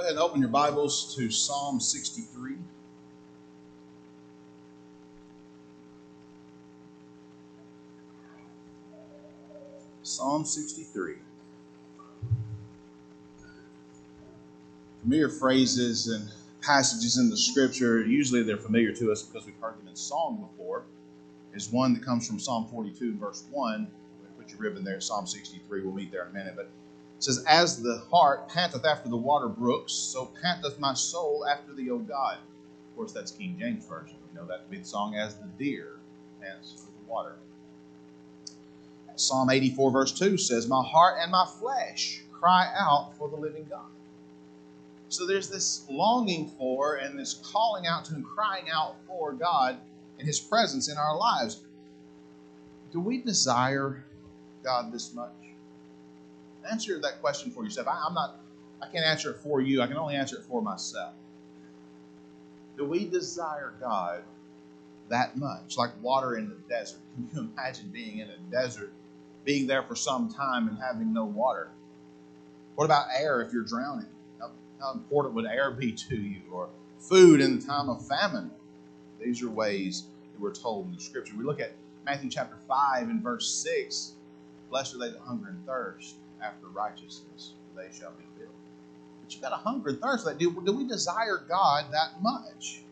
Go ahead and open your Bibles to Psalm 63. Psalm 63. Familiar phrases and passages in the scripture, usually they're familiar to us because we've heard them in song before, is one that comes from Psalm 42, verse 1. Put your ribbon there, Psalm 63. We'll meet there in a minute. But says, As the hart panteth after the water brooks, so panteth my soul after thee, O God. Of course, that's King James Version. We know that to be the song, As the deer pants for the water. Psalm 84, verse 2 says, My heart and my flesh cry out for the living God. So there's this longing for and this calling out to and crying out for God and His presence in our lives. Do we desire God this much? Answer that question for yourself. I, am not, I can't answer it for you. I can only answer it for myself. Do we desire God that much? Like water in the desert. Can you imagine being in a desert, being there for some time and having no water? What about air if you're drowning? How, how important would air be to you? Or food in the time of famine? These are ways that we're told in the scripture. We look at Matthew chapter 5 and verse 6 Blessed are they that hunger and thirst after righteousness, for they shall be filled. But you've got a hunger and thirst for that. Do, do we desire God that much?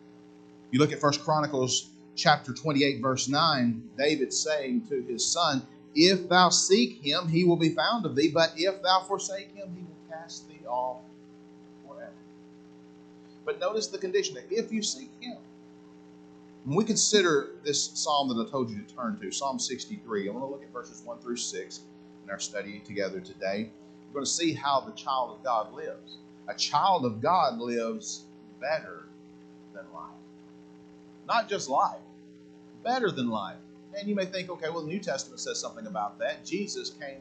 You look at First Chronicles chapter 28, verse 9, David saying to his son, If thou seek him, he will be found of thee, but if thou forsake him, he will cast thee off forever. But notice the condition that if you seek him, when we consider this psalm that I told you to turn to, Psalm 63, I want to look at verses 1 through 6 in our study together today. We're going to see how the child of God lives. A child of God lives better than life. Not just life, better than life. And you may think, okay, well, the New Testament says something about that. Jesus came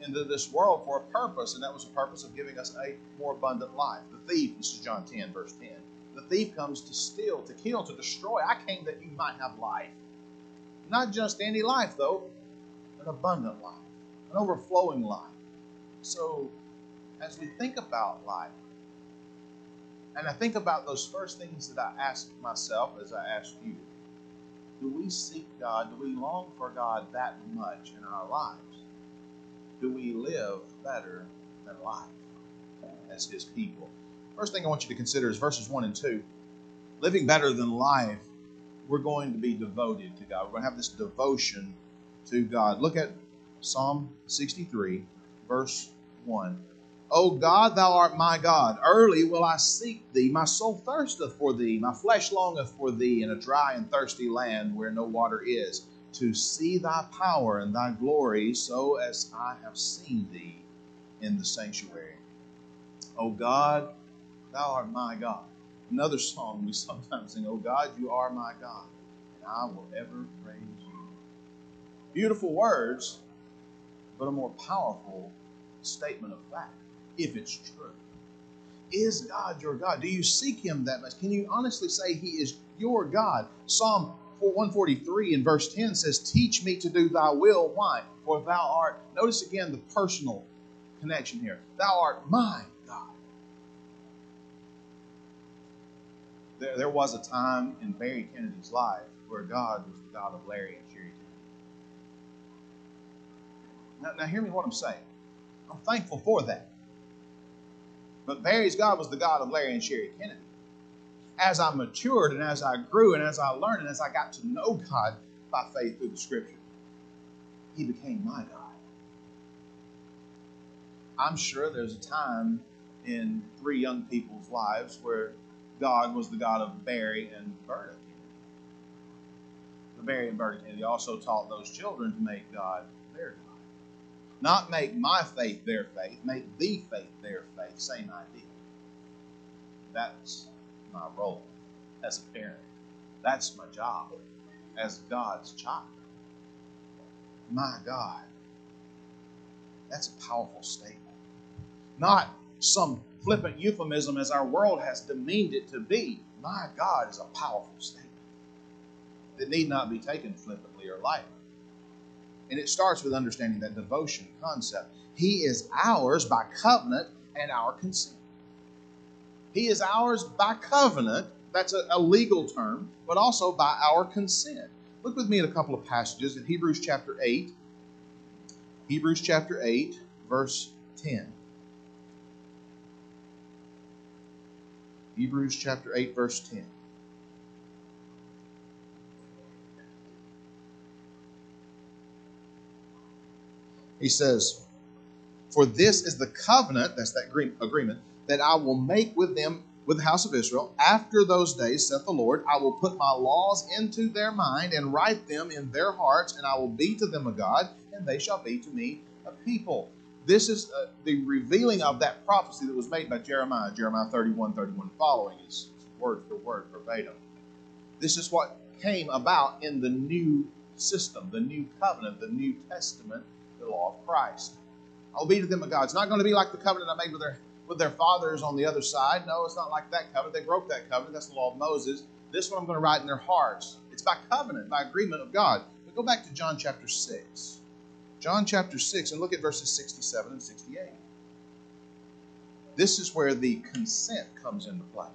into this world for a purpose, and that was the purpose of giving us a more abundant life. The thief, this is John 10, verse 10. The thief comes to steal, to kill, to destroy. I came that you might have life. Not just any life, though, an abundant life, an overflowing life. So, as we think about life, and I think about those first things that I asked myself as I asked you do we seek God? Do we long for God that much in our lives? Do we live better than life as His people? First thing I want you to consider is verses 1 and 2. Living better than life, we're going to be devoted to God. We're going to have this devotion to God. Look at Psalm 63, verse 1. O God, thou art my God. Early will I seek thee. My soul thirsteth for thee. My flesh longeth for thee in a dry and thirsty land where no water is, to see thy power and thy glory, so as I have seen thee in the sanctuary. O God, thou art my God. Another song we sometimes sing, O God, you are my God, and I will ever praise you. Beautiful words, but a more powerful statement of fact if it's true. Is God your God? Do you seek Him that much? Can you honestly say He is your God? Psalm 143 in verse 10 says, Teach me to do thy will. Why? For thou art, notice again the personal connection here. Thou art my God. There, there was a time in Barry Kennedy's life where God was the God of Larry and Sherry Kennedy. Now, now hear me what I'm saying. I'm thankful for that. But Barry's God was the God of Larry and Sherry Kennedy. As I matured and as I grew and as I learned and as I got to know God by faith through the Scripture, He became my God. I'm sure there's a time in three young people's lives where God was the God of Barry and Berta Kennedy. Barry and Berta Kennedy also taught those children to make God their God. Not make my faith their faith, make the faith their faith. Same idea. That's my role as a parent. That's my job as God's child. My God. That's a powerful statement. Not some flippant euphemism as our world has demeaned it to be. My God is a powerful statement that need not be taken flippantly or lightly. And it starts with understanding that devotion concept. He is ours by covenant and our consent. He is ours by covenant. That's a, a legal term, but also by our consent. Look with me at a couple of passages in Hebrews chapter 8. Hebrews chapter 8, verse 10. Hebrews chapter 8, verse 10. He says, For this is the covenant, that's that agreement, that I will make with them, with the house of Israel. After those days, saith the Lord, I will put my laws into their mind and write them in their hearts, and I will be to them a God, and they shall be to me a people. This is uh, the revealing of that prophecy that was made by Jeremiah, Jeremiah 31, 31 following is word for word verbatim. This is what came about in the new system, the new covenant, the New Testament the law of Christ. I'll be to them a God. It's not going to be like the covenant I made with their with their fathers on the other side. No, it's not like that covenant. They broke that covenant. That's the law of Moses. This one I'm going to write in their hearts. It's by covenant, by agreement of God. But go back to John chapter 6. John chapter 6 and look at verses 67 and 68. This is where the consent comes into play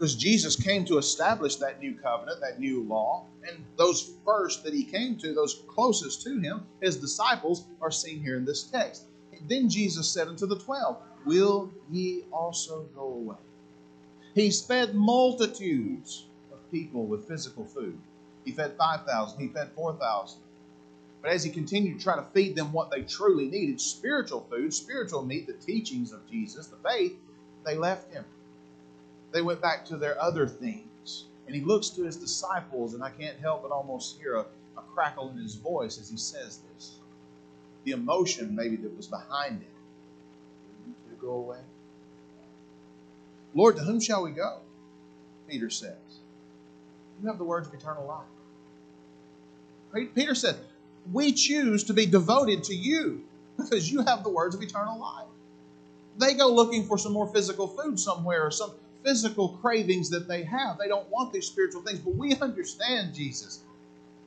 because Jesus came to establish that new covenant, that new law. And those first that he came to, those closest to him, his disciples, are seen here in this text. Then Jesus said unto the twelve, Will ye also go away? He's fed multitudes of people with physical food. He fed 5,000, he fed 4,000. But as he continued to try to feed them what they truly needed, spiritual food, spiritual meat, the teachings of Jesus, the faith, they left him they went back to their other things. And he looks to his disciples, and I can't help but almost hear a, a crackle in his voice as he says this. The emotion, maybe, that was behind it. Go away. Lord, to whom shall we go? Peter says. You have the words of eternal life. Peter said, We choose to be devoted to you because you have the words of eternal life. They go looking for some more physical food somewhere or some physical cravings that they have. They don't want these spiritual things. But we understand, Jesus,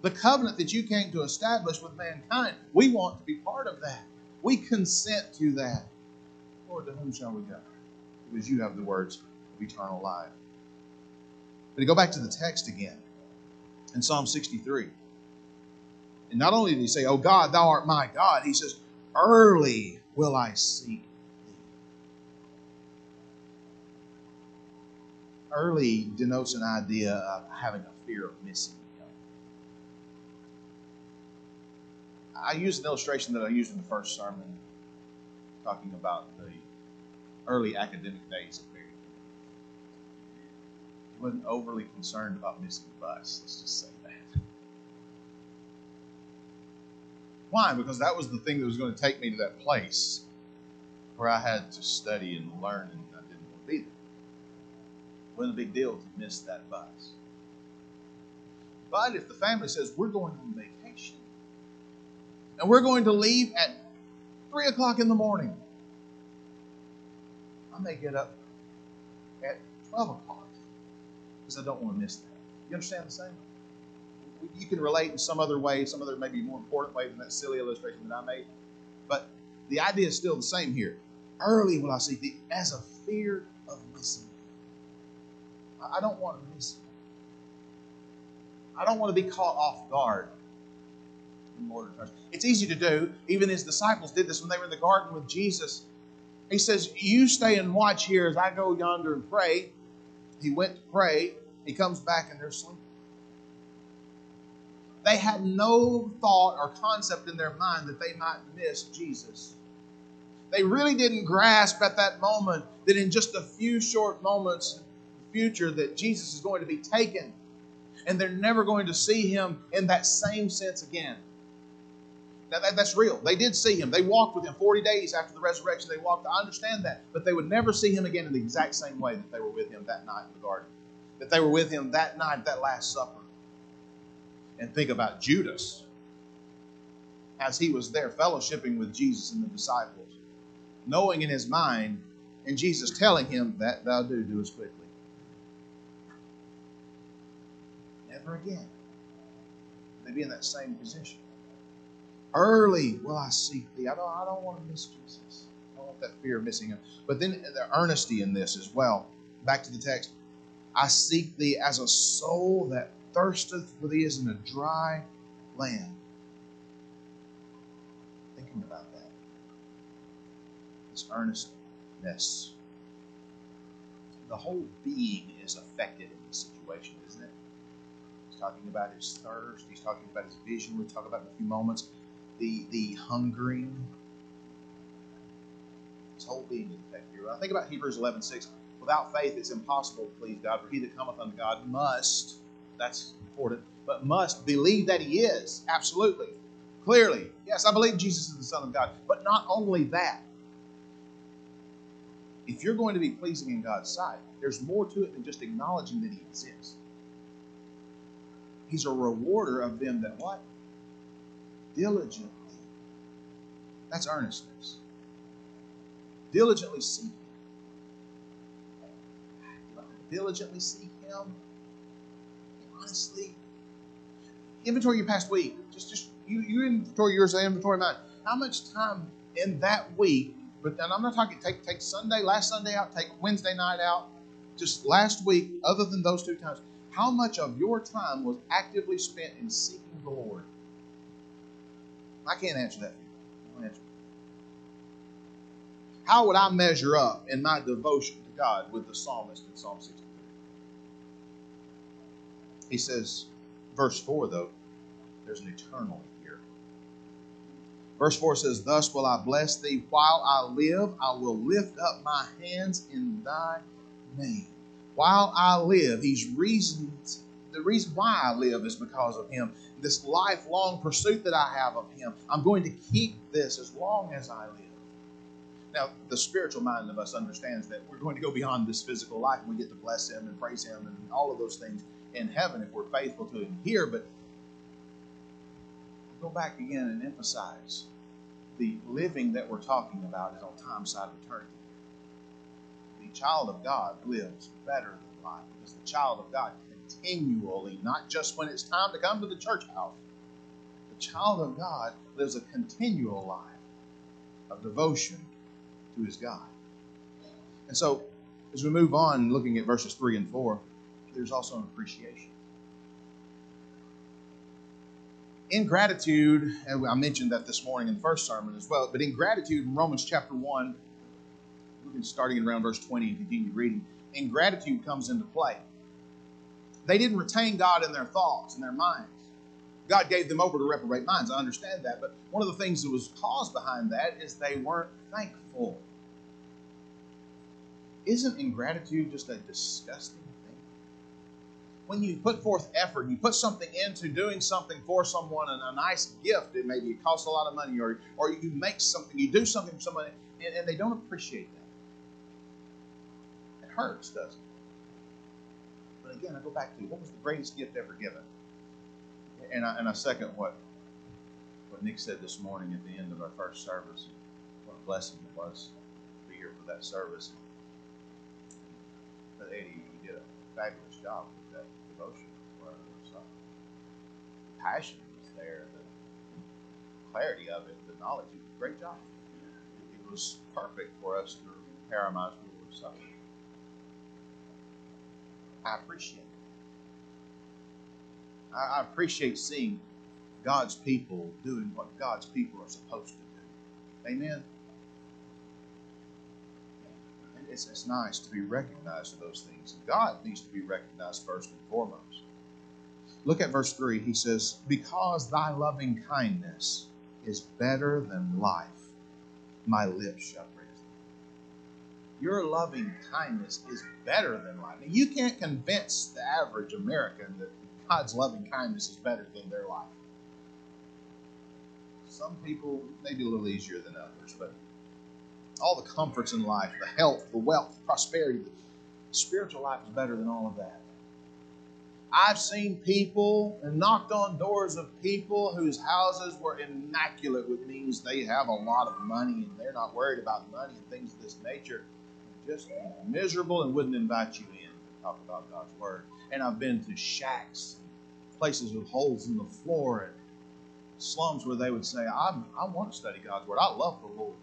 the covenant that you came to establish with mankind. We want to be part of that. We consent to that. Lord, to whom shall we go? Because you have the words of eternal life. But to go back to the text again in Psalm 63. And not only did he say, Oh God, thou art my God, he says, Early will I seek early denotes an idea of having a fear of missing. I used an illustration that I used in the first sermon talking about the early academic days of Barry. He wasn't overly concerned about missing the bus, let's just say that. Why? Because that was the thing that was going to take me to that place where I had to study and learn, and I didn't want to be there wasn't a big deal to miss that bus. But if the family says, we're going on vacation, and we're going to leave at 3 o'clock in the morning, I may get up at 12 o'clock because I don't want to miss that. You understand the same? You can relate in some other way, some other maybe more important way than that silly illustration that I made. But the idea is still the same here. Early will I see thee as a fear of missing I don't want to miss it. I don't want to be caught off guard. It's easy to do. Even his disciples did this when they were in the garden with Jesus. He says, You stay and watch here as I go yonder and pray. He went to pray. He comes back and they're sleeping. They had no thought or concept in their mind that they might miss Jesus. They really didn't grasp at that moment that in just a few short moments, future that Jesus is going to be taken and they're never going to see him in that same sense again. Now, that, that's real. They did see him. They walked with him 40 days after the resurrection. They walked. I understand that. But they would never see him again in the exact same way that they were with him that night in the garden, that they were with him that night at that Last Supper. And think about Judas as he was there fellowshipping with Jesus and the disciples, knowing in his mind, and Jesus telling him that thou do, do as quickly. Again. They be in that same position. Early will I seek thee. I don't, I don't want to miss Jesus. I don't want that fear of missing him. But then the earnesty in this as well. back to the text. I seek thee as a soul that thirsteth for thee as in a dry land. Thinking about that. This earnestness. The whole being is affected in this situation, isn't it? Talking about his thirst. He's talking about his vision. We'll talk about in a few moments. The the hungering. His whole being is affected. I think about Hebrews 11, 6 Without faith, it's impossible to please God, for he that cometh unto God must, that's important, but must believe that he is. Absolutely. Clearly. Yes, I believe Jesus is the Son of God. But not only that. If you're going to be pleasing in God's sight, there's more to it than just acknowledging that he exists. He's a rewarder of them that what? Diligently. That's earnestness. Diligently seek diligently seek Him? Honestly, inventory your past week. Just, just you, you inventory yours, I inventory mine. How much time in that week? But then I'm not talking. Take take Sunday, last Sunday out. Take Wednesday night out. Just last week, other than those two times, how much of your time was actively spent in seeking the Lord? I can't answer that. Answer. How would I measure up in my devotion to God with the psalmist in Psalm 63? He says, verse 4, though, there's an eternal here. Verse 4 says, Thus will I bless thee while I live. I will lift up my hands in thy name. While I live, he's reasons the reason why I live is because of him. This lifelong pursuit that I have of him, I'm going to keep this as long as I live. Now, the spiritual mind of us understands that we're going to go beyond this physical life and we get to bless him and praise him and all of those things in heaven if we're faithful to Him here. But I'll go back again and emphasize the living that we're talking about is on time side of eternity. Child of God lives better than life because the child of God continually, not just when it's time to come to the church house, the child of God lives a continual life of devotion to his God. And so, as we move on, looking at verses 3 and 4, there's also an appreciation. Ingratitude, and I mentioned that this morning in the first sermon as well, but ingratitude in Romans chapter 1, starting in around verse 20 and continue reading, ingratitude comes into play. They didn't retain God in their thoughts and their minds. God gave them over to reprobate minds. I understand that. But one of the things that was caused behind that is they weren't thankful. Isn't ingratitude just a disgusting thing? when you put forth effort, you put something into doing something for someone, and a nice gift, it maybe it costs a lot of money, or, or you make something, you do something for someone, and, and they don't appreciate that. Hurts, doesn't it? But again, I go back to what was the greatest gift ever given? And I, and I second what, what Nick said this morning at the end of our first service. What a blessing it was to be here for that service. But Eddie, you did a fabulous job with that devotion. Uh, passion was there, the clarity of it, the knowledge. It great job. It was perfect for us to prepare our minds for the Lord's I appreciate it. I, I appreciate seeing God's people doing what God's people are supposed to do. Amen it's, it's nice to be recognized for those things. God needs to be recognized first and foremost. Look at verse 3. He says, Because thy loving kindness is better than life, my lips shall. Your loving kindness is better than life. You can't convince the average American that God's loving kindness is better than their life. Some people may be a little easier than others, but all the comforts in life, the health, the wealth, the prosperity. The spiritual life is better than all of that. I've seen people and knocked on doors of people whose houses were immaculate, which means they have a lot of money and they're not worried about money and things of this nature just miserable and wouldn't invite you in to talk about God's Word. And I've been to shacks, places with holes in the floor, and slums where they would say, I, I want to study God's Word. I love the Lord.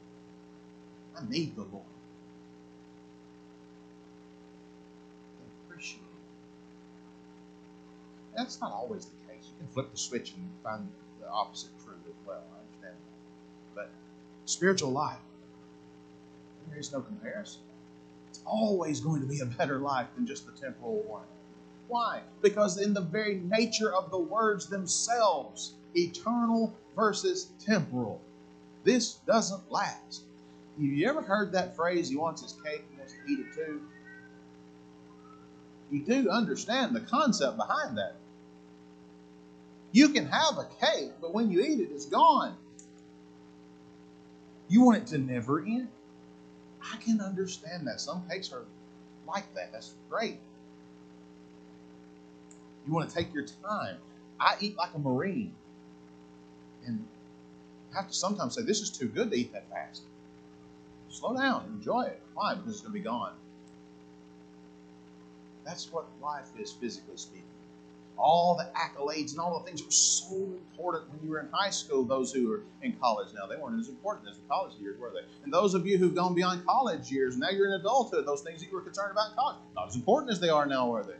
I need the Lord. I appreciate it. That's not always the case. You can flip the switch and find the opposite true as well. I understand that. But spiritual life, there is no comparison. Always going to be a better life than just the temporal one. Why? Because in the very nature of the words themselves, eternal versus temporal, this doesn't last. Have you ever heard that phrase, he wants his cake, he wants to eat it too? You do understand the concept behind that. You can have a cake, but when you eat it, it's gone. You want it to never end. I can understand that. Some cakes are like that. That's great. You want to take your time. I eat like a Marine. And I have to sometimes say, this is too good to eat that fast. Slow down, enjoy it. Why? Because it's going to be gone. That's what life is, physically speaking. All the accolades and all the things were so important when you were in high school. Those who are in college now, they weren't as important as the college years, were they? And those of you who've gone beyond college years, now you're in adulthood, those things that you were concerned about in college, not as important as they are now, are they?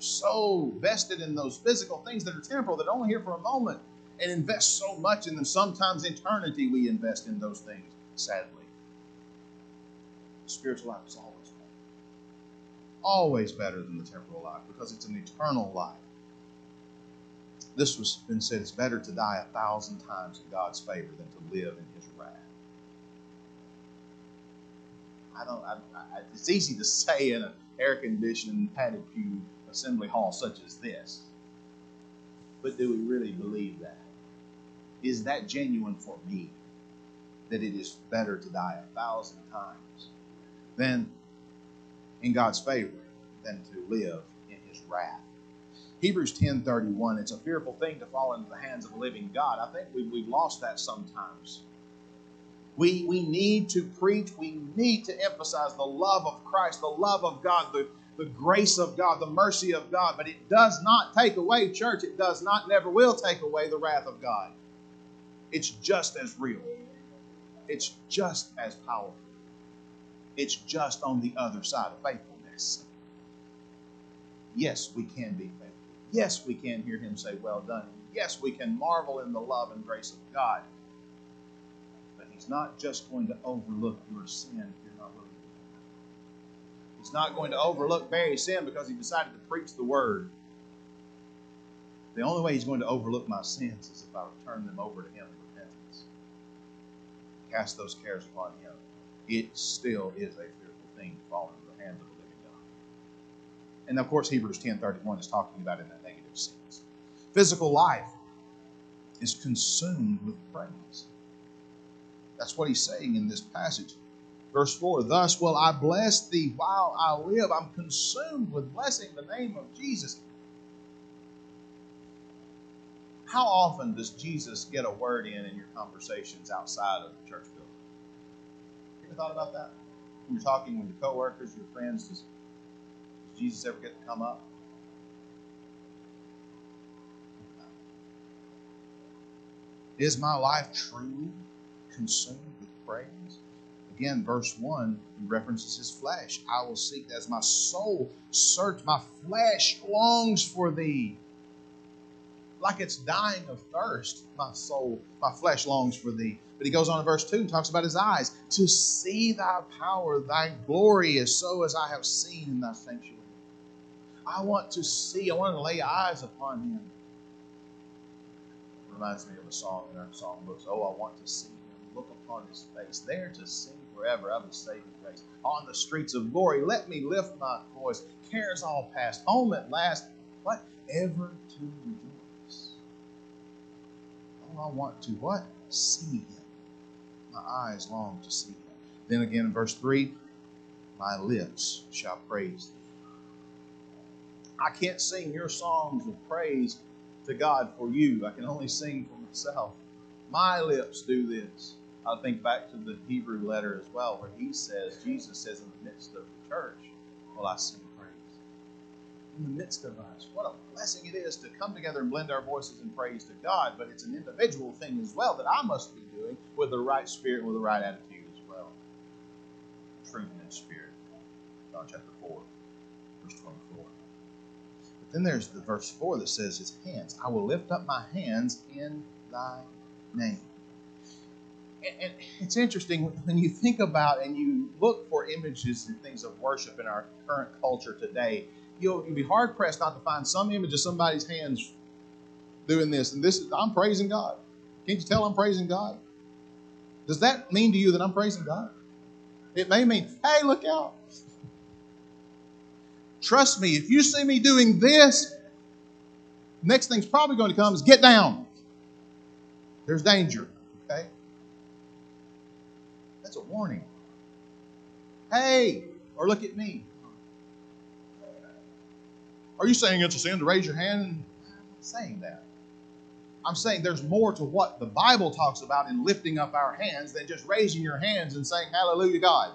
so vested in those physical things that are temporal that are only here for a moment and invest so much in them. Sometimes eternity we invest in those things, sadly. Spiritual life is always. Always better than the temporal life because it's an eternal life. This was been said it's better to die a thousand times in God's favor than to live in his wrath. I don't I, I, it's easy to say in an air conditioned padded pew assembly hall such as this. But do we really believe that? Is that genuine for me? That it is better to die a thousand times than in God's favor than to live in his wrath. Hebrews 10:31, it's a fearful thing to fall into the hands of a living God. I think we, we've lost that sometimes. We, we need to preach, we need to emphasize the love of Christ, the love of God, the, the grace of God, the mercy of God, but it does not take away, church, it does not, never will take away the wrath of God. It's just as real, it's just as powerful, it's just on the other side of faithfulness. Yes, we can be faithful. Yes, we can hear Him say, Well done. Yes, we can marvel in the love and grace of God. But He's not just going to overlook your sin if you're not willing to. He's not going to overlook Barry's sin because he decided to preach the word. The only way he's going to overlook my sins is if I turn them over to him in repentance. Cast those cares upon him. It still is a fearful thing to fall into the hands of the living God. And of course, Hebrews 10:31 is talking about in that negative sense. Physical life is consumed with praise. That's what he's saying in this passage. Verse 4 Thus will I bless thee while I live. I'm consumed with blessing the name of Jesus. How often does Jesus get a word in in your conversations outside of the church building? Ever thought about that? When you're talking with your coworkers, your friends, does, does Jesus ever get to come up? Is my life truly consumed with praise? again, verse 1, he references his flesh. I will seek as my soul search, my flesh longs for thee. Like it's dying of thirst, my soul, my flesh longs for thee. But he goes on in verse 2 and talks about his eyes. To see thy power, thy glory is so as I have seen in thy sanctuary. I want to see, I want to lay eyes upon him. It reminds me of a song in our songbooks. Oh, I want to see him, look upon his face, there to see forever of his saving grace. On the streets of glory, let me lift my voice. Cares all past, home at last, what? Ever to rejoice. Oh, I want to what? See him. My eyes long to see. Then again in verse 3, my lips shall praise thee. I can't sing your songs of praise to God for you. I can only sing for myself. My lips do this. I think back to the Hebrew letter as well, where he says, Jesus says, in the midst of the church, will I sing. In the midst of us. What a blessing it is to come together and blend our voices in praise to God, but it's an individual thing as well that I must be doing with the right spirit with the right attitude as well. Truth and spirit. John chapter 4, verse 24. But Then there's the verse 4 that says his hands. I will lift up my hands in thy name. And it's interesting when you think about and you look for images and things of worship in our current culture today, you'll, you'll be hard pressed not to find some image of somebody's hands doing this. And this is, I'm praising God. Can't you tell I'm praising God? Does that mean to you that I'm praising God? It may mean, hey, look out. Trust me, if you see me doing this, next thing's probably going to come is get down. There's danger. Okay? That's a warning. Hey, or look at me. Are you saying it's a sin to raise your hand? I'm saying that. I'm saying there's more to what the Bible talks about in lifting up our hands than just raising your hands and saying, Hallelujah, God.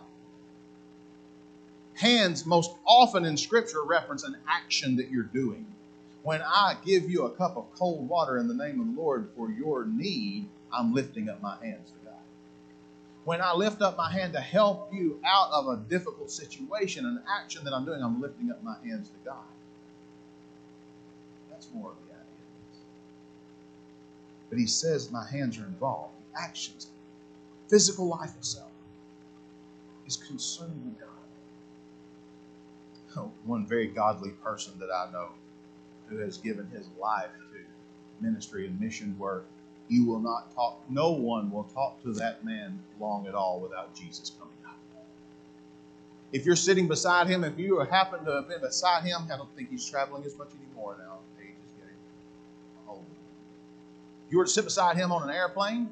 Hands, most often in Scripture, reference an action that you're doing. When I give you a cup of cold water in the name of the Lord for your need, I'm lifting up my hands to God. When I lift up my hand to help you out of a difficult situation, an action that I'm doing, I'm lifting up my hands to God. That's more of the idea. But he says my hands are involved. The actions, physical life itself, is consumed with God. Oh, one very godly person that I know who has given his life to ministry and mission work, you will not talk, no one will talk to that man long at all without Jesus coming up. If you're sitting beside him, if you happen to have been beside him, I don't think he's traveling as much anymore now. Age is getting old. If you were to sit beside him on an airplane,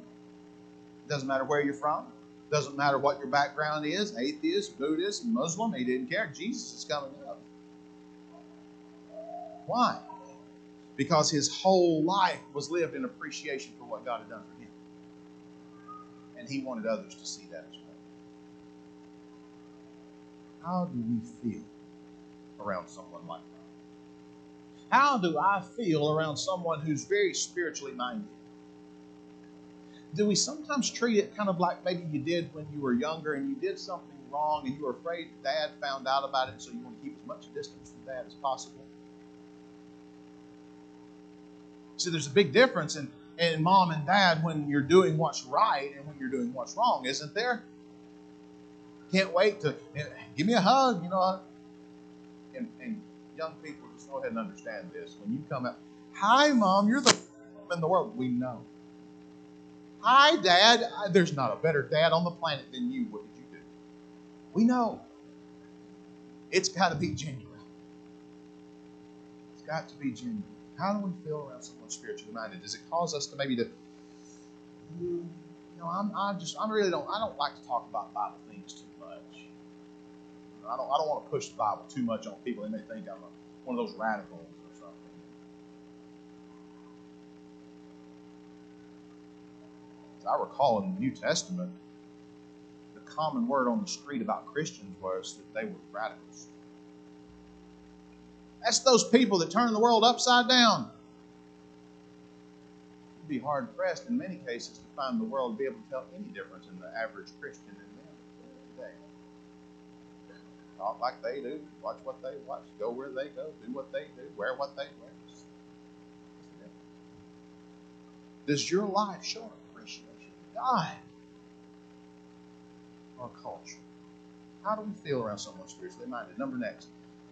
doesn't matter where you're from, doesn't matter what your background is, atheist, Buddhist, Muslim, he didn't care. Jesus is coming up. Why? Because his whole life was lived in appreciation for what God had done for him. And he wanted others to see that as well. How do we feel around someone like that? How do I feel around someone who's very spiritually minded? Do we sometimes treat it kind of like maybe you did when you were younger and you did something wrong and you were afraid dad found out about it, so you want to keep as much distance from dad as possible? See, there's a big difference in, in mom and dad when you're doing what's right and when you're doing what's wrong, isn't there? Can't wait to give me a hug, you know. And, and young people, just go ahead and understand this. When you come out, hi, mom, you're the in the world. We know. Hi, dad. There's not a better dad on the planet than you. What did you do? We know. It's got to be genuine. It's got to be genuine. How do we feel around someone spiritually minded? Does it cause us to maybe to, you know, I'm, I just, I really don't, I don't like to talk about Bible things too much. I don't, I don't want to push the Bible too much on people. They may think I'm a, one of those radicals or something. As I recall in the New Testament, the common word on the street about Christians was that they were radicals. That's those people that turn the world upside down. You'd be hard pressed in many cases to find the world to be able to tell any difference in the average Christian and. Talk like they do, watch what they watch, go where they go, do what they do, wear what they wear. Does your life show an appreciation of God or culture? How do we feel around someone spiritually minded? Number next.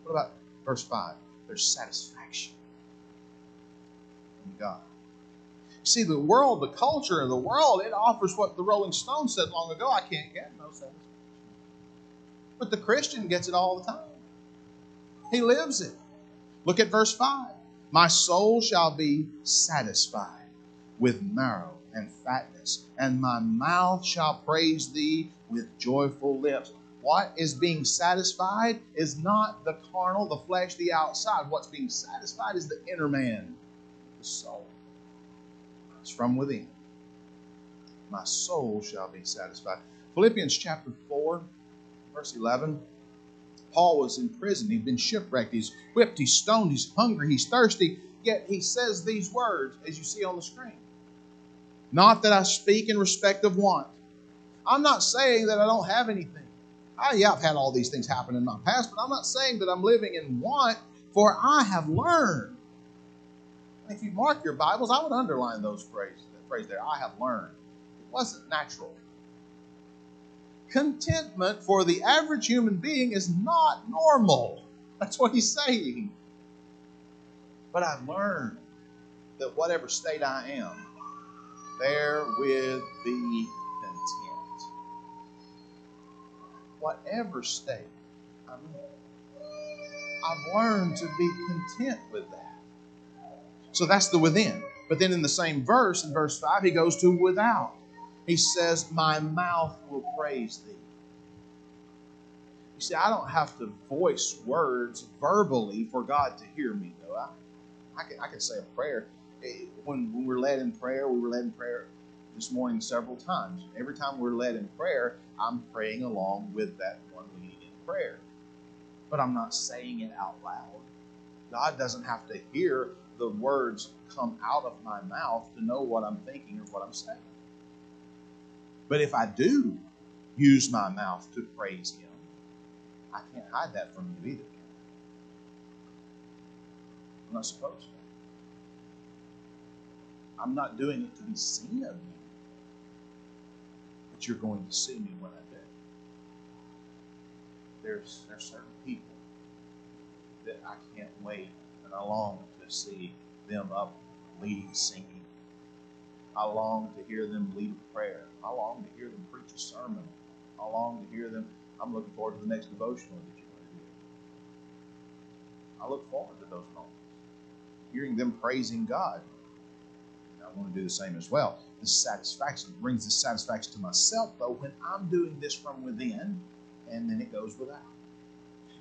What about Verse 5 there's satisfaction in God. See, the world, the culture of the world, it offers what the Rolling Stones said long ago I can't get no satisfaction. But the Christian gets it all the time, he lives it. Look at verse 5 My soul shall be satisfied with marrow and fatness, and my mouth shall praise thee with joyful lips. What is being satisfied is not the carnal, the flesh, the outside. What's being satisfied is the inner man, the soul. It's from within. My soul shall be satisfied. Philippians chapter 4, verse 11. Paul was in prison. He'd been shipwrecked. He's whipped. He's stoned. He's hungry. He's thirsty. Yet he says these words, as you see on the screen. Not that I speak in respect of want. I'm not saying that I don't have anything. I, yeah, I've had all these things happen in my past, but I'm not saying that I'm living in want. For I have learned. If you mark your Bibles, I would underline those phrases, that phrase there. I have learned. It wasn't natural. Contentment for the average human being is not normal. That's what he's saying. But I've learned that whatever state I am, therewith be content. Whatever state I'm in, I've learned to be content with that. So that's the within. But then in the same verse, in verse 5, he goes to without. He says, My mouth will praise thee. You see, I don't have to voice words verbally for God to hear me, though. I, I, can, I can say a prayer. Eh, when, when we're led in prayer, we were led in prayer this morning several times. Every time we're led in prayer, I'm praying along with that one leading in prayer. But I'm not saying it out loud. God doesn't have to hear the words come out of my mouth to know what I'm thinking or what I'm saying. But if I do use my mouth to praise Him, I can't hide that from you either. I'm not supposed to. I'm not doing it to be seen of you, but you're going to see me when I do. There's there's certain people that I can't wait and I long to see them up leading singing. I long to hear them lead a prayer. I long to hear them preach a sermon. I long to hear them. I'm looking forward to the next devotional that you're going to do. I look forward to those moments. Hearing them praising God. I want to do the same as well. This satisfaction brings this satisfaction to myself, though, when I'm doing this from within, and then it goes without.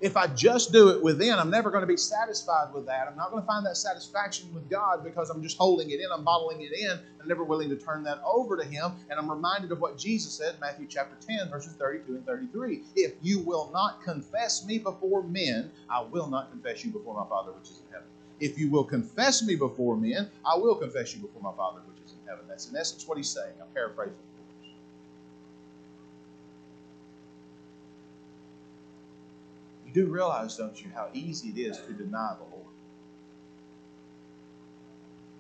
If I just do it within, I'm never going to be satisfied with that. I'm not going to find that satisfaction with God because I'm just holding it in, I'm bottling it in, I'm never willing to turn that over to Him. And I'm reminded of what Jesus said in Matthew chapter 10, verses 32 and 33. If you will not confess me before men, I will not confess you before my Father which is in heaven. If you will confess me before men, I will confess you before my Father which is in heaven. That's in essence what He's saying. I'm paraphrasing. You do realize, don't you, how easy it is to deny the Lord.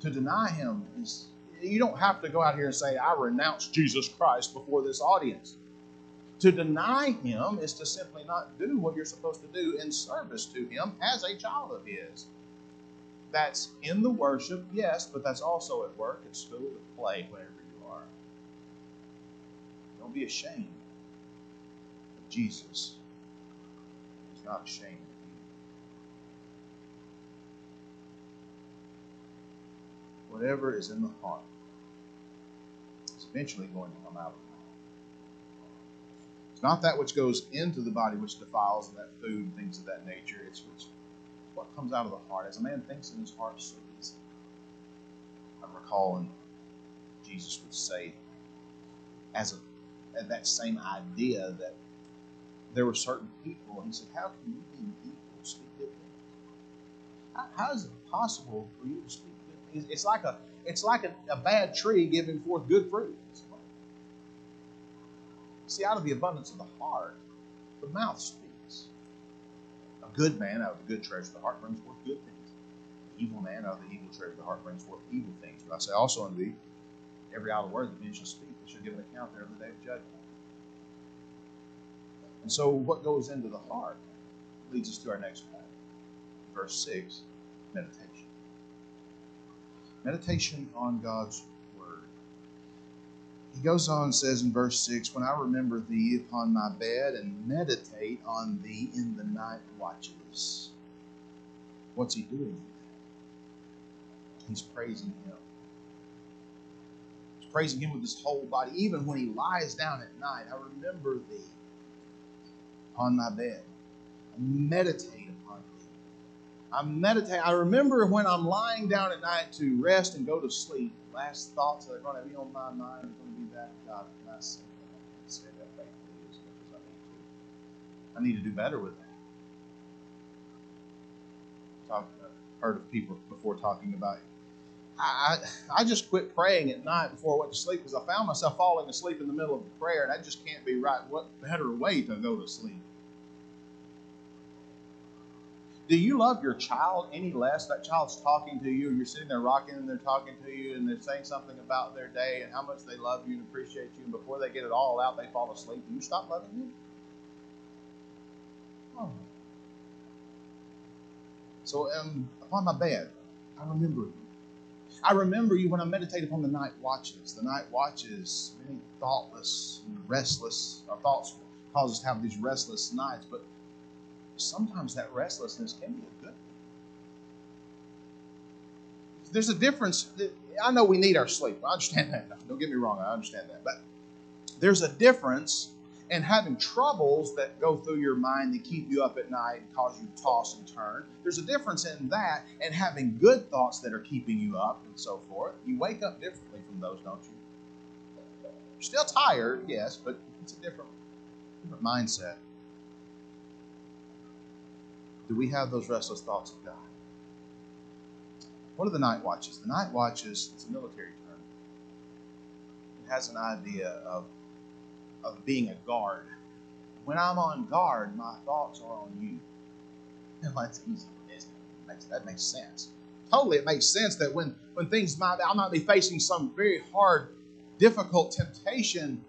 To deny Him is, you don't have to go out here and say, I renounce Jesus Christ before this audience. To deny Him is to simply not do what you're supposed to do in service to Him as a child of His. That's in the worship, yes, but that's also at work, at school, at play, wherever you are. Don't be ashamed of Jesus not ashamed. Whatever is in the heart is eventually going to come out of the mouth. It's not that which goes into the body which defiles, and that food and things of that nature. It's what comes out of the heart. As a man thinks in his heart, so is I'm recalling Jesus would say, as a that same idea that there were certain people. And he said, How can you, being evil, speak good things? How, how is it possible for you to speak good things? It's like a it's like a, a bad tree giving forth good fruit. See, out of the abundance of the heart, the mouth speaks. A good man out of the good treasure of the heart brings forth good things. An evil man out of the evil treasure of the heart brings forth evil things. But I say also unto thee, every idle word that men shall speak, they shall give an account there of the day of judgment. And so, what goes into the heart leads us to our next point. Verse 6 meditation. Meditation on God's Word. He goes on and says in verse 6 When I remember thee upon my bed and meditate on thee in the night watches. What's he doing? He's praising him. He's praising him with his whole body. Even when he lies down at night, I remember thee upon my bed. I meditate upon thee. I meditate. I remember when I'm lying down at night to rest and go to sleep, last thoughts that are going to be on my mind are going to be that God, can I say that? I say that faithfully as much as I need to. I need to do better with that. I've uh, heard of people before talking about I, I just quit praying at night before I went to sleep because I found myself falling asleep in the middle of the prayer, and I just can't be right. What better way to go to sleep? Do you love your child any less? That child's talking to you, and you're sitting there rocking, and they're talking to you, and they're saying something about their day and how much they love you and appreciate you, and before they get it all out, they fall asleep. Do you stop loving them? Oh. So um, upon my bed, I remember you. I remember you when I meditate upon the night watches. The night watches, many thoughtless and restless, our thoughts cause us to have these restless nights, but sometimes that restlessness can be a good thing. There's a difference. I know we need our sleep. I understand that. Don't get me wrong. I understand that. But there's a difference in having troubles that go through your mind that keep you up at night and cause you to toss and turn. There's a difference in that and having good thoughts that are keeping you up and so forth. You wake up differently from those, don't you? You're still tired, yes, but it's a different, different mindset. Do we have those restless thoughts of God? What are the night watches? The night watches, it's a military term. It has an idea of, of being a guard. When I'm on guard, my thoughts are on you. And that's easy, isn't it? Makes, that makes sense. Totally, it makes sense that when, when things might, I might be facing some very hard, difficult temptation,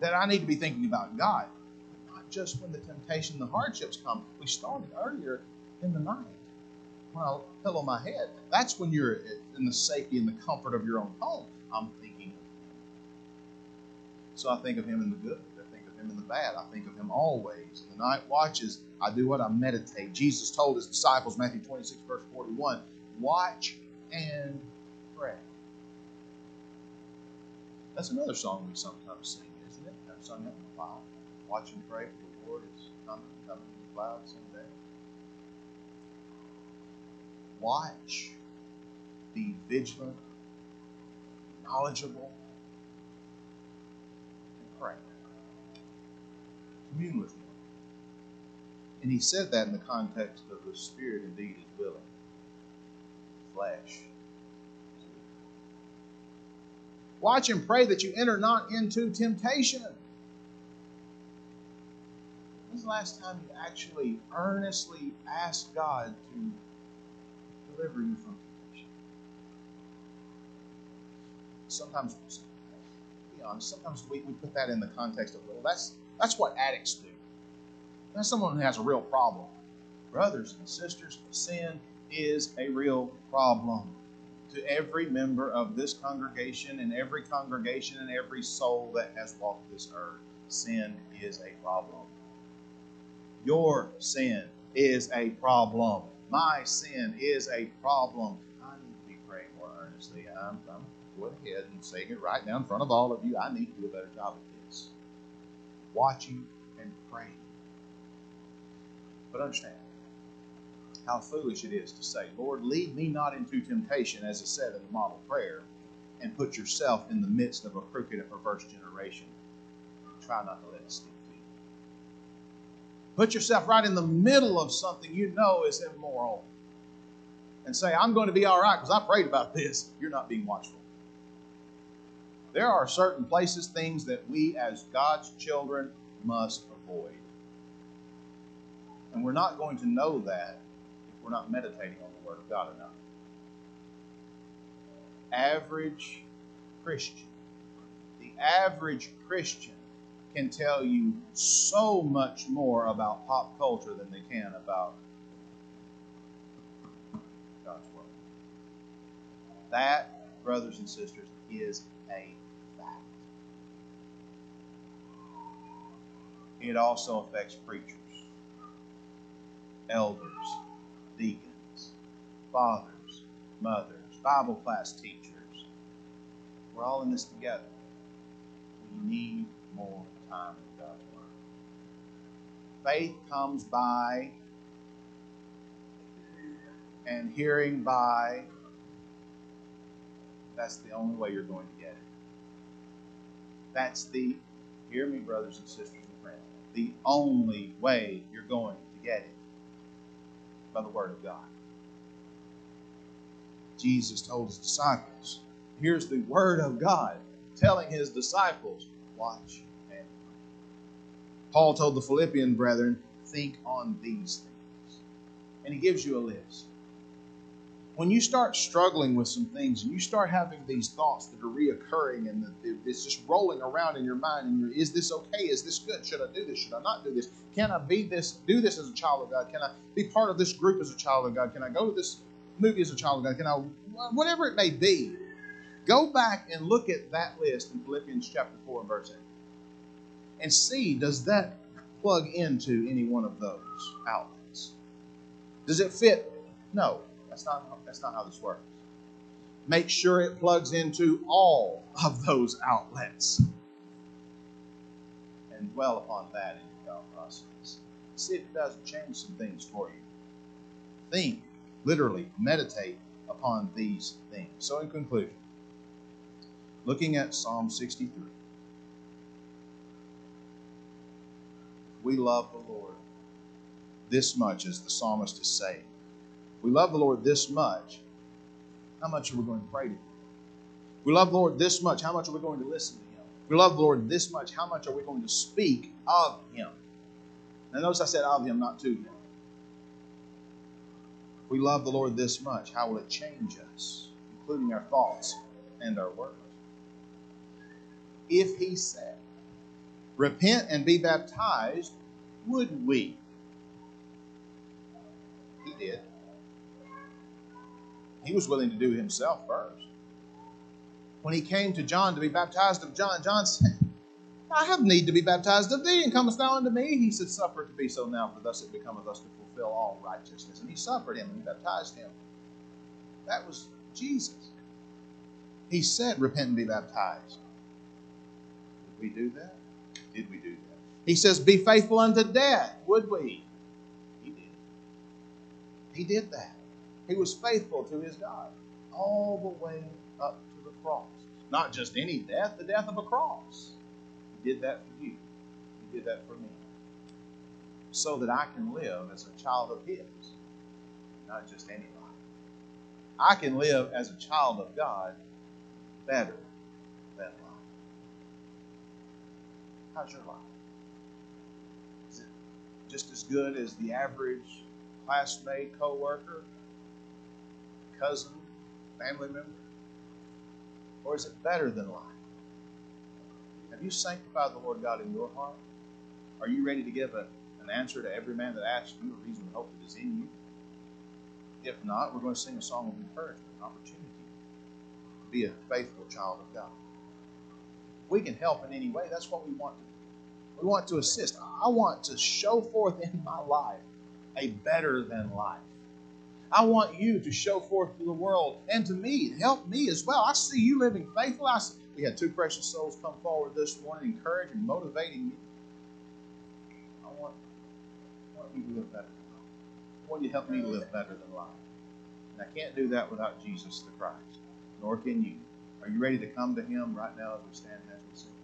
that I need to be thinking about God just when the temptation, the hardships come. We started earlier in the night I pillow my head. That's when you're in the safety and the comfort of your own home. I'm thinking of Him. So I think of Him in the good. I think of Him in the bad. I think of Him always. In the night watches, I do what? I meditate. Jesus told His disciples, Matthew 26, verse 41, watch and pray. That's another song we sometimes sing, isn't it? I've sung that in a while. Watch and pray for the Lord is coming, coming in the clouds someday. Watch. Be vigilant, knowledgeable, and pray. Commune with Him. And he said that in the context of the spirit indeed is willing. Flesh. Watch and pray that you enter not into temptation. When's the last time you actually earnestly asked God to deliver you from temptation? Sometimes, be honest, sometimes we, we put that in the context of, well, that's, that's what addicts do. That's someone who has a real problem. Brothers and sisters, sin is a real problem to every member of this congregation and every congregation and every soul that has walked this earth. Sin is a problem. Your sin is a problem. My sin is a problem. I need to be praying more earnestly. I'm, I'm going ahead and saying it right now in front of all of you. I need to do a better job at this. Watching and praying. But understand how foolish it is to say, Lord, lead me not into temptation, as is said in the model prayer, and put yourself in the midst of a crooked and perverse generation. Try not to let it slip. Put yourself right in the middle of something you know is immoral and say, I'm going to be all right because I prayed about this. You're not being watchful. There are certain places, things that we as God's children must avoid. And we're not going to know that if we're not meditating on the Word of God enough. Average Christian, the average Christian can tell you so much more about pop culture than they can about God's Word. That, brothers and sisters, is a fact. It also affects preachers, elders, deacons, fathers, mothers, Bible class teachers. We're all in this together. We need more time with God's Word. Faith comes by and hearing by. That's the only way you're going to get it. That's the, hear me, brothers and sisters and friends, the only way you're going to get it by the Word of God. Jesus told his disciples, here's the Word of God telling his disciples, watch Paul told the Philippian brethren, think on these things. and He gives you a list. When you start struggling with some things and you start having these thoughts that are reoccurring and it's just rolling around in your mind, and you're, is this okay? Is this good? Should I do this? Should I not do this? Can I be this? Do this as a child of God? Can I be part of this group as a child of God? Can I go to this movie as a child of God? Can I, whatever it may be, go back and look at that list in Philippians chapter 4 and verse 8 and see does that plug into any one of those outlets? Does it fit? No, that's not, that's not how this works. Make sure it plugs into all of those outlets and dwell upon that in your thought process. See if it doesn't change some things for you. Think, literally, meditate upon these things. So, in conclusion, looking at Psalm 63. We love the Lord this much, as the psalmist is saying. We love the Lord this much. How much are we going to pray to Him? We love the Lord this much. How much are we going to listen to Him? We love the Lord this much. How much are we going to speak of Him? Now, notice I said of Him, not to Him. We love the Lord this much. How will it change us, including our thoughts and our words? If He said, repent and be baptized, would we? He did. He was willing to do himself first. When he came to John to be baptized of John, John said, I have need to be baptized of thee, and comest thou unto me? He said, Suffer it to be so now, for thus it becometh us to fulfill all righteousness. And he suffered him and he baptized him. That was Jesus. He said, Repent and be baptized. Did we do that? Did we do that? He says, Be faithful unto death. Would we? He did. He did that. He was faithful to his God all the way up to the cross. Not just any death, the death of a cross. He did that for you. He did that for me. So that I can live as a child of His, not just any life. I can live as a child of God better than. How's your life? Is it just as good as the average classmate, coworker, cousin, family member? Or is it better than life? Have you sanctified the Lord God in your heart? Are you ready to give a, an answer to every man that asks you a reason of hope that is in you? If not, we're going to sing a song of encouragement, an opportunity to be a faithful child of God we can help in any way, that's what we want to. We want to assist. I want to show forth in my life a better than life. I want you to show forth to the world and to me, help me as well. I see you living faithful. I see, we had two precious souls come forward this morning, encouraging, motivating me. I want, I want you to live better than life. I want you to help me live better than life. And I can't do that without Jesus the Christ, nor can you. Are you ready to come to Him right now as we stand as we sing?